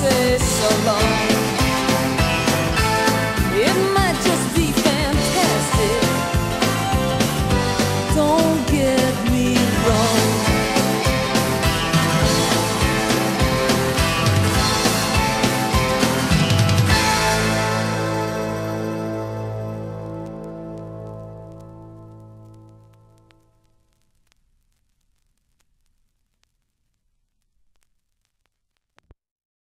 say so long.